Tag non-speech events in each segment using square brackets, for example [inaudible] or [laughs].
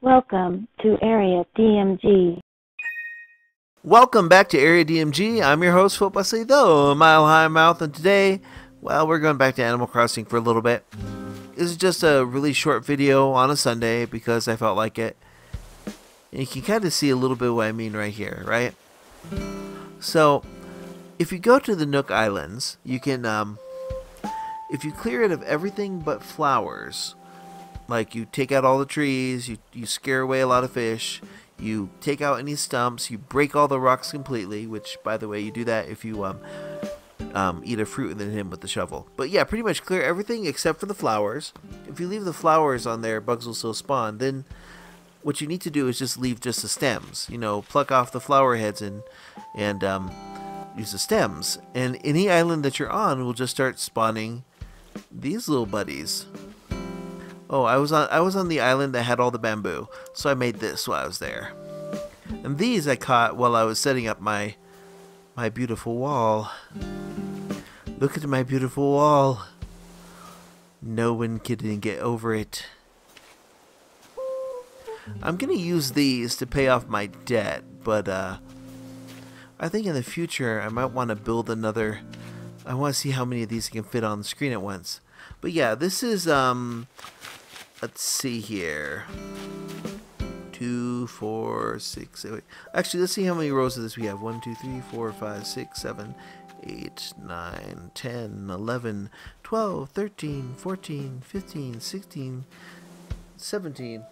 Welcome to Area DMG. Welcome back to Area DMG. I'm your host, Philip though Mile High Mouth, and today, well, we're going back to Animal Crossing for a little bit. This is just a really short video on a Sunday because I felt like it. And you can kind of see a little bit what I mean right here, right? So, if you go to the Nook Islands, you can, um, if you clear it of everything but flowers, like you take out all the trees, you, you scare away a lot of fish, you take out any stumps, you break all the rocks completely, which, by the way, you do that if you um, um, eat a fruit and then hit him with the shovel. But yeah, pretty much clear everything except for the flowers. If you leave the flowers on there, bugs will still spawn. Then what you need to do is just leave just the stems. You know, pluck off the flower heads and and um, use the stems. And any island that you're on will just start spawning these little buddies. Oh, I was on I was on the island that had all the bamboo, so I made this while I was there. And these I caught while I was setting up my my beautiful wall. Look at my beautiful wall. No one can get over it. I'm gonna use these to pay off my debt, but uh, I think in the future I might want to build another. I want to see how many of these can fit on the screen at once. But yeah, this is um, let's see here. Two, four, six, eight. Actually, let's see how many rows of this we have. One, two, three, four, five, six, seven, eight, nine, ten, eleven, twelve, thirteen, fourteen, fifteen, sixteen, seventeen.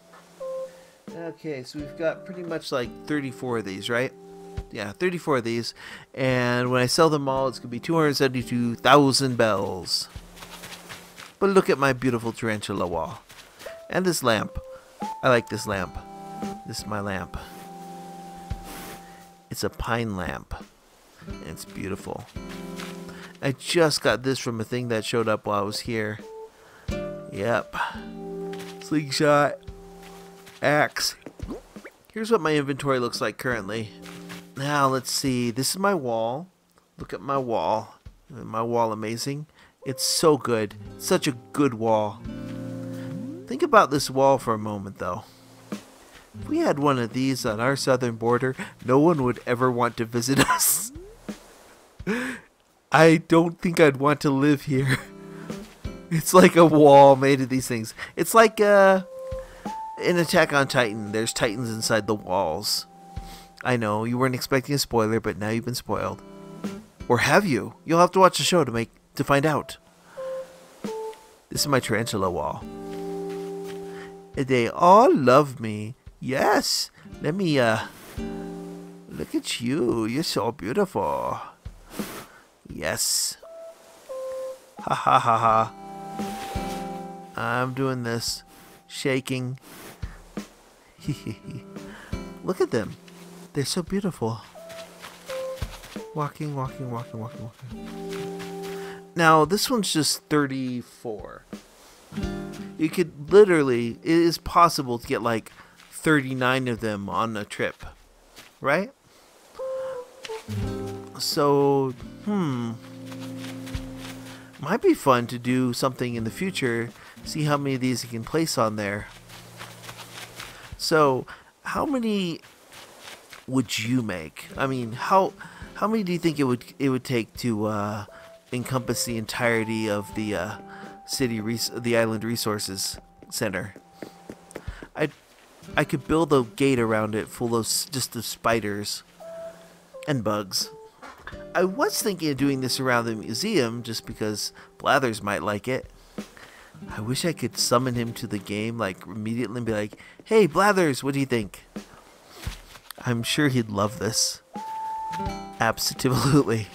Okay, so we've got pretty much like 34 of these, right? Yeah, 34 of these. And when I sell them all, it's going to be 272,000 bells. But look at my beautiful tarantula wall. And this lamp. I like this lamp. This is my lamp. It's a pine lamp. And it's beautiful. I just got this from a thing that showed up while I was here. Yep. Slingshot axe. Here's what my inventory looks like currently. Now, let's see. This is my wall. Look at my wall. My wall amazing? It's so good. such a good wall. Think about this wall for a moment, though. If we had one of these on our southern border, no one would ever want to visit [laughs] us. I don't think I'd want to live here. [laughs] It's like a wall made of these things. It's like, uh, in Attack on Titan, there's titans inside the walls. I know, you weren't expecting a spoiler, but now you've been spoiled. Or have you? You'll have to watch the show to make to find out. This is my tarantula wall. They all love me. Yes. Let me uh look at you. You're so beautiful. Yes. Ha ha ha ha. I'm doing this. Shaking. [laughs] Look at them. They're so beautiful. Walking, walking, walking, walking, walking. Now, this one's just 34. You could literally, it is possible to get like 39 of them on a trip. Right? So, hmm. Might be fun to do something in the future. See how many of these you can place on there. So, how many would you make? I mean, how how many do you think it would it would take to uh, encompass the entirety of the uh, city res- the island resources center? I I could build a gate around it full of just of spiders and bugs. I was thinking of doing this around the museum just because Blathers might like it. I wish I could summon him to the game like immediately and be like, "Hey, Blathers, what do you think?" I'm sure he'd love this. Absolutely.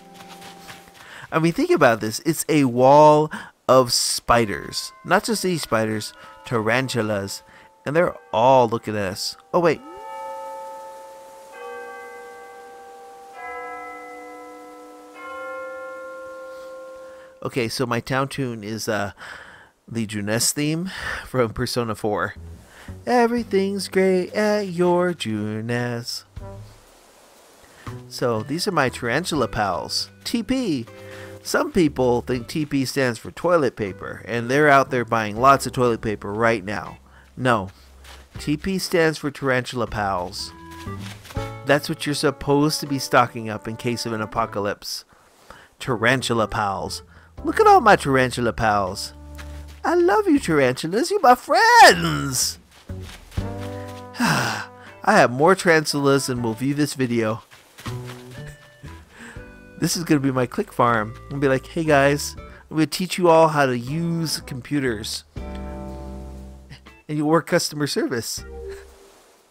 I mean, think about this. It's a wall of spiders. Not just these spiders, tarantulas. And they're all looking at us. Oh, wait. Okay, so my town tune is uh, the Junes theme from Persona 4. Everything's great at your Junes. So these are my tarantula pals. TP. Some people think TP stands for toilet paper, and they're out there buying lots of toilet paper right now. No, TP stands for Tarantula Pals. That's what you're supposed to be stocking up in case of an apocalypse. Tarantula Pals. Look at all my Tarantula Pals. I love you, Tarantulas. You're my friends. I have more tarantulas than will view this video. this is going to be my click farm. I'm going to be like, hey guys, I'm going to teach you all how to use computers. And you work customer service.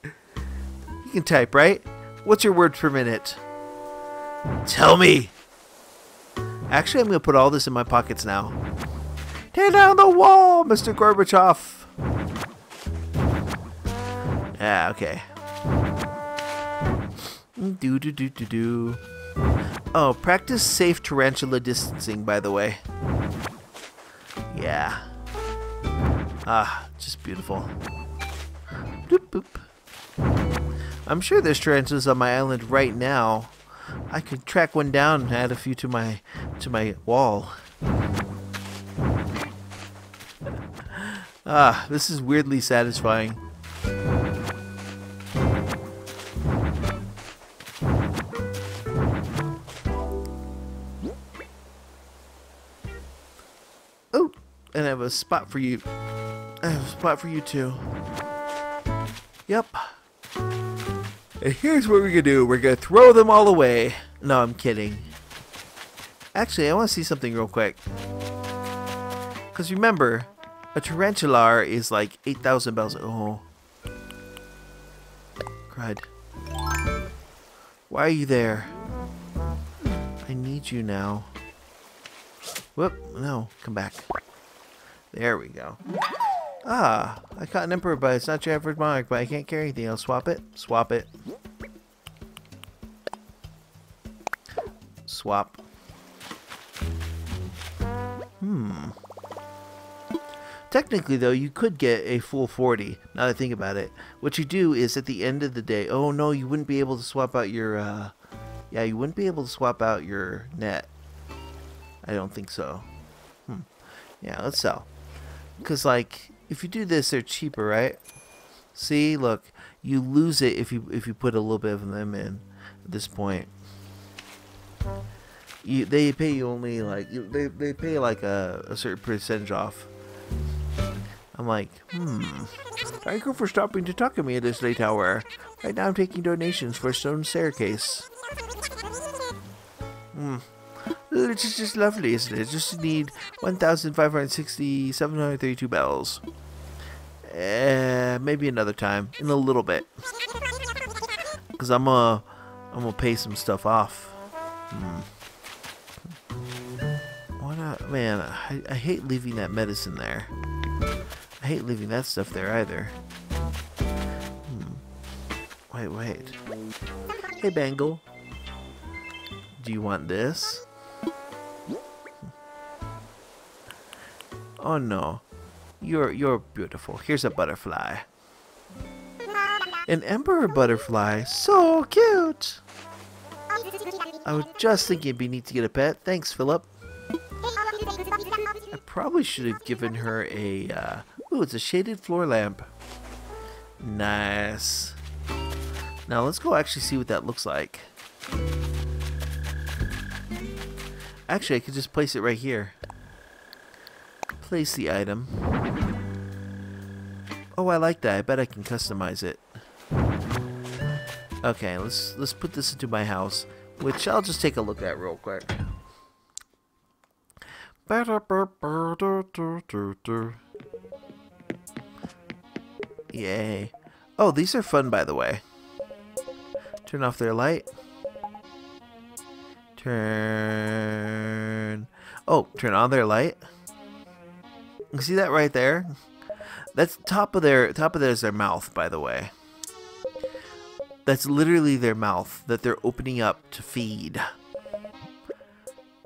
you can type, right? What's your word per minute? Tell me. Actually, I'm going to put all this in my pockets now. Tear down the wall, Mr. Gorbachev. Yeah, okay. Do do do do do. Oh, practice safe tarantula distancing, by the way. Yeah. Ah, just beautiful. Boop boop. I'm sure there's tarantulas on my island right now. I could track one down and add a few to my to my wall. [laughs] Ah, this is weirdly satisfying. Spot for you. I have a spot for you too. Yep. And here's what we're gonna do. We're gonna throw them all away. No, I'm kidding. Actually, I want to see something real quick. Because remember, a tarantula is like 8,000 bells. Oh. Cried. Why are you there? I need you now. Whoop. No. Come back. There we go. Ah, I caught an emperor, but it's not your average monarch, but I can't carry anything. I'll swap it. Swap it. Swap. Hmm. Technically, though, you could get a full 40, now that I think about it. What you do is, at the end of the day... Oh, no, you wouldn't be able to swap out your... Uh, yeah, you wouldn't be able to swap out your net. I don't think so. Hmm. Yeah, let's sell. Because, like, if you do this, they're cheaper, right? See, look, you lose it if you if you put a little bit of them in at this point. You, they pay you only like they, they pay like a, a certain percentage off I'm like, hmm. Thank you for stopping to talk to me at this late hour. Right now I'm taking donations for stone staircase. Hmm. It's just, just lovely, isn't it? Just need 1,560, 732 bells. Uh, maybe another time. In a little bit. Because I'm gonna, I'm gonna pay some stuff off. Hmm. Why not? Man, I, I hate leaving that medicine there. I hate leaving that stuff there either. Hmm. Wait, wait. Hey, Bangle. Do you want this? Oh no. You're you're beautiful. Here's a butterfly. An emperor butterfly. So cute. I was just thinking it'd be neat to get a pet. Thanks, Philip. I probably should have given her a uh, Ooh, it's a shaded floor lamp. Nice. Now let's go actually see what that looks like. Actually, I could just place it right here. Place the item. Oh, I like that. I bet I can customize it. Okay, let's let's put this into my house, which I'll just take a look at real quick. Yay. Oh, these are fun, by the way. Turn off their light. Turn... Oh, turn on their light. You see that right there? That's top of their top of their is their mouth, by the way. That's literally their mouth that they're opening up to feed.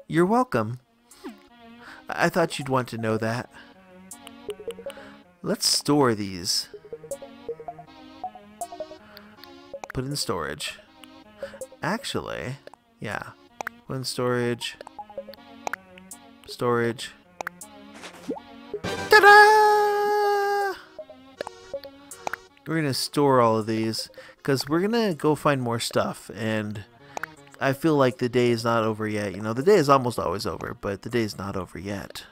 You're welcome. I thought you'd want to know that. Let's store these. put in storage. Actually, yeah, put in storage. storage. Ta-da! We're gonna store all of these because we're gonna go find more stuff and I feel like the day is not over yet. You know, the day is almost always over, but the day is not over yet.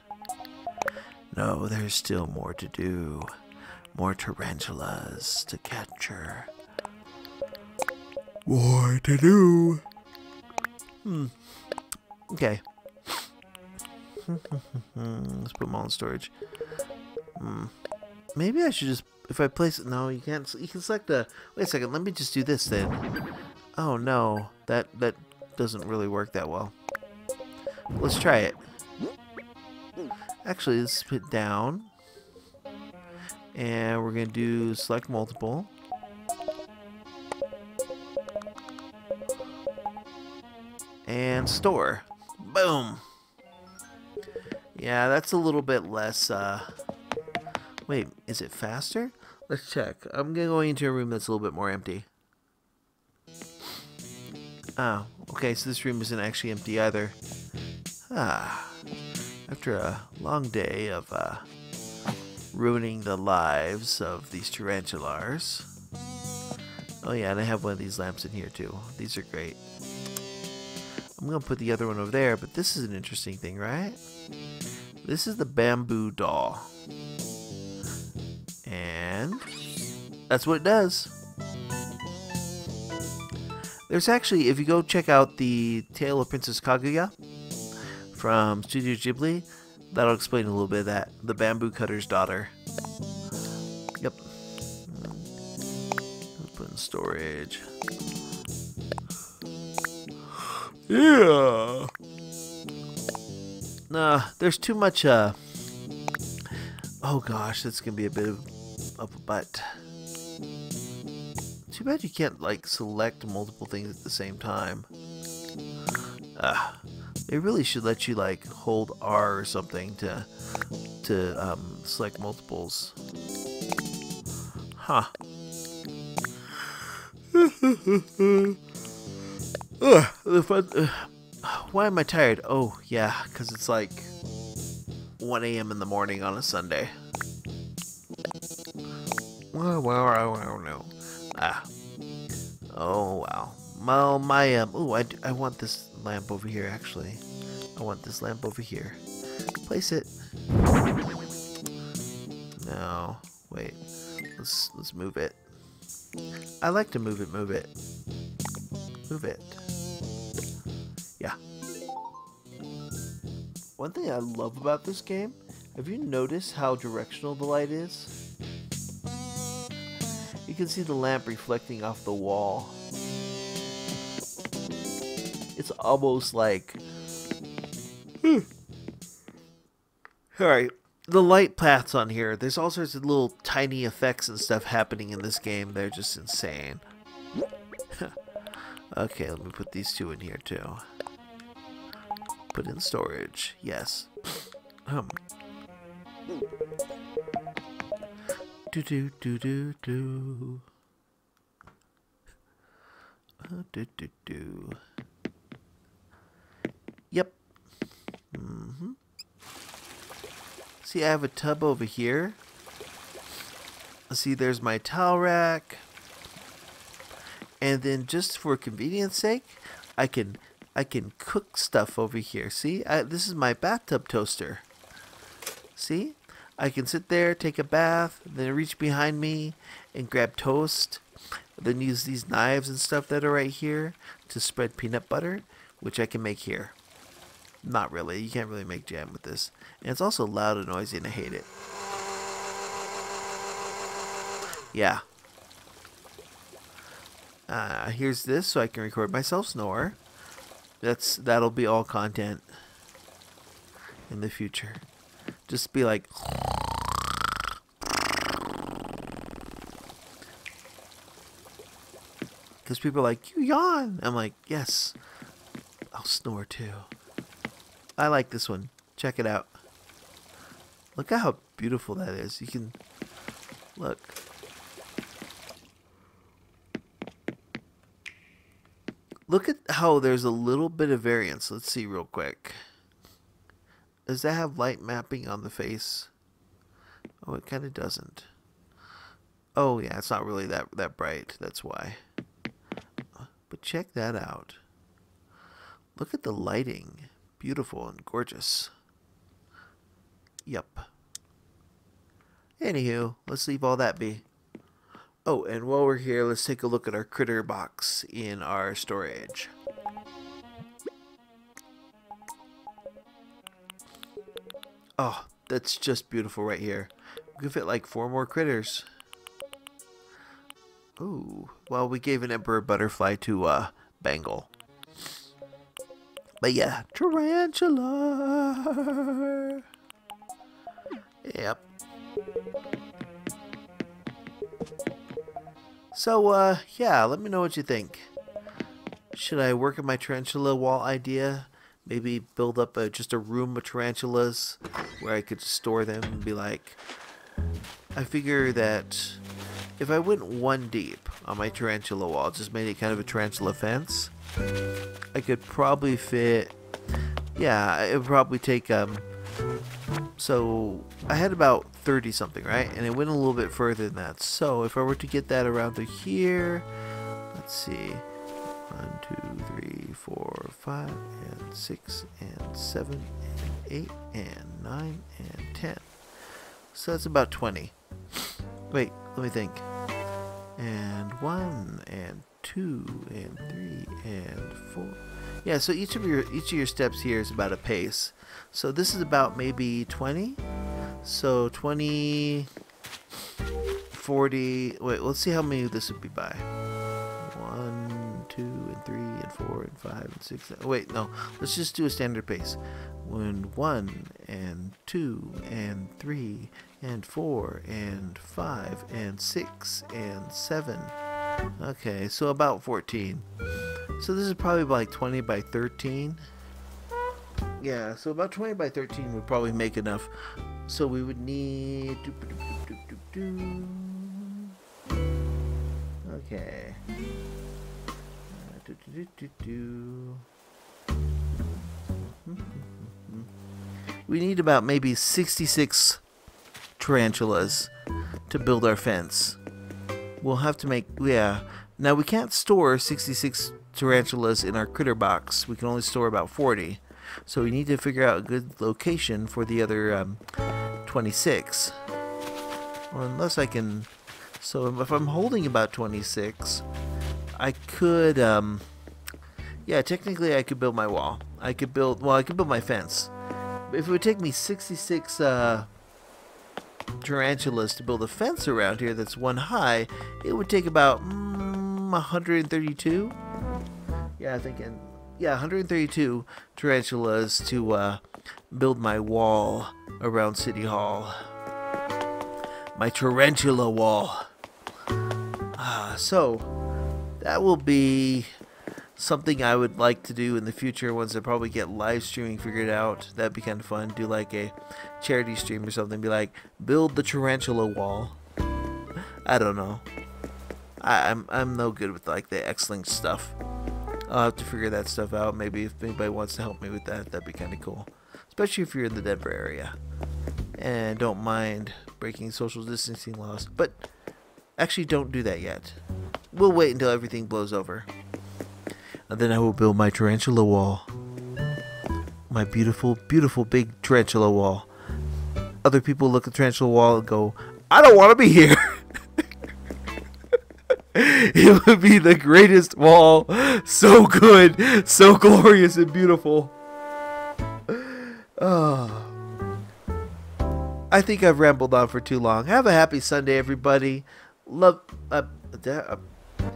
No, there's still more to do. More tarantulas to capture. More to do. Hmm. Okay. [laughs] Let's put them all in storage. Hmm. Maybe I should just, if I place it, no, you can't, you can select a, wait a second, let me just do this then. Oh no, that, that doesn't really work that well. Let's try it. Actually, let's put down. And we're going to do select multiple. And store. Boom. Yeah, that's a little bit less, uh... Wait, is it faster? Let's check. I'm going into a room that's a little bit more empty. Oh, okay, so this room isn't actually empty either. Ah, after a long day of uh, ruining the lives of these tarantulars. Oh yeah, and I have one of these lamps in here too. These are great. I'm to put the other one over there, but this is an interesting thing, right? This is the bamboo doll. And that's what it does. There's actually, if you go check out the Tale of Princess Kaguya from Studio Ghibli, that'll explain a little bit of that. The bamboo cutter's daughter. Yep. In storage. Yeah. Nah, there's too much, uh... Oh gosh, that's gonna be a bit of, a butt. Too bad you can't, like, select multiple things at the same time. Ah, they really should let you, like, hold R or something to, to, um, select multiples. Huh. [laughs] The fun, uh, why am I tired? Oh, yeah, because it's like 1 a.m. in the morning on a Sunday. Well, well, I don't know. Ah. Oh, wow. Well, my, um, oh, I, I want this lamp over here, actually. I want this lamp over here. Place it. No. Wait. Let's, let's move it. I like to move it, move it. Move it. One thing I love about this game, have you noticed how directional the light is? You can see the lamp reflecting off the wall. It's almost like... Hmm. Alright, the light paths on here, there's all sorts of little tiny effects and stuff happening in this game. They're just insane. [laughs] okay, let me put these two in here too. Put in storage. Yes. Um. Do do do do do. Uh, do do do. Yep. Mm-hmm. See, I have a tub over here. See, there's my towel rack. And then just for convenience sake, I can I can cook stuff over here. See, I, this is my bathtub toaster. See, I can sit there, take a bath, then reach behind me and grab toast. Then use these knives and stuff that are right here to spread peanut butter, which I can make here. Not really. You can't really make jam with this. And it's also loud and noisy and I hate it. Yeah. Uh, here's this so I can record myself snore. That's That'll be all content in the future. Just be like... Because people are like, you yawn. I'm like, yes. I'll snore too. I like this one. Check it out. Look at how beautiful that is. You can look. Look at how there's a little bit of variance. Let's see real quick. does that have light mapping on the face? Oh, it kind of doesn't. Oh yeah, it's not really that that bright. That's why. But check that out. Look at the lighting. Beautiful and gorgeous. Yup. Anywho, let's leave all that be. Oh, and while we're here, let's take a look at our critter box in our storage. Oh, that's just beautiful right here. We can fit like four more critters. Ooh, well, we gave an emperor butterfly to uh, Bangle. But yeah, tarantula. [laughs] Yep. So, uh, yeah, let me know what you think. Should I work on my tarantula wall idea? Maybe build up a, just a room of tarantulas where I could store them and be like... I figure that if I went one deep on my tarantula wall, just made it kind of a tarantula fence, I could probably fit... Yeah, it would probably take... um. So, I had about 30 something, right? And it went a little bit further than that. So, if I were to get that around to here... Let's see... One, two, three, four, five, and six, and seven, and eight, and nine, and ten. So that's about 20. Wait, let me think. And one, and two, and three, and four. Yeah, so each of your each of your steps here is about a pace. So this is about maybe 20. So 20, 40. Wait, let's see how many this would be by. One, two, and three, and four, and five, and six. Seven. Wait, no. Let's just do a standard pace. When one, and two, and three, and four, and five, and six, and seven. Okay, so about 14. So this is probably like 20 by 13. Yeah, so about 20 by 13 would probably make enough. So we would need... Okay. We need about maybe 66 tarantulas to build our fence. We'll have to make... Yeah. Now we can't store 66 tarantulas in our critter box. We can only store about 40. So we need to figure out a good location for the other um, 26. Well, unless I can... So if I'm holding about 26, I could... Um, yeah, technically I could build my wall. I could build... Well, I could build my fence. If it would take me 66... Uh, tarantulas to build a fence around here that's one high, it would take about mm, 132. Yeah, I think, in, yeah, 132 tarantulas to uh, build my wall around City Hall. My tarantula wall. Ah, so that will be something I would like to do in the future once I probably get live streaming figured out. That'd be kind of fun. Do like a charity stream or something. Be like, build the tarantula wall. I don't know. I, am I'm, I'm no good with like the X-Link stuff. I'll have to figure that stuff out. Maybe if anybody wants to help me with that, that'd be kind of cool. Especially if you're in the Denver area and don't mind breaking social distancing laws. But actually, don't do that yet. We'll wait until everything blows over. And then I will build my tarantula wall. My beautiful, beautiful big tarantula wall. Other people look at the tarantula wall and go, I don't want to be here. [laughs] [laughs] it would be the greatest wall. So good, so glorious and beautiful. Oh. I think I've rambled on for too long. Have a happy Sunday, everybody. Love. Uh, uh,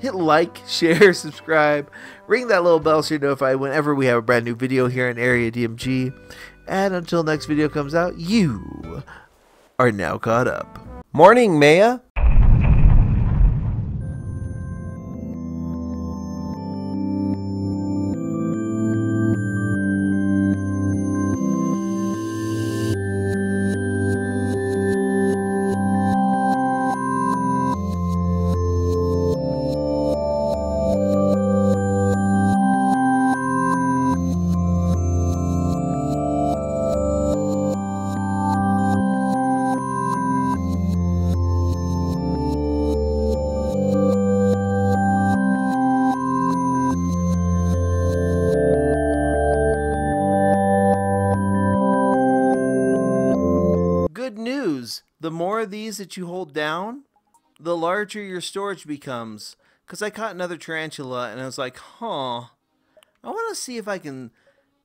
hit like, [laughs] share, subscribe, ring that little bell so you're notified whenever we have a brand new video here in Area DMG. And until next video comes out, you are now caught up. Morning, Maya. Down, the larger your storage becomes. Because I caught another tarantula and I was like, huh, I want to see if I can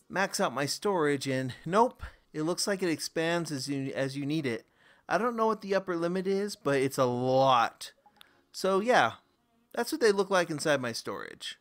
max out my storage and nope, it looks like it expands as you, as you need it. I don't know what the upper limit is, but it's a lot. So yeah, that's what they look like inside my storage.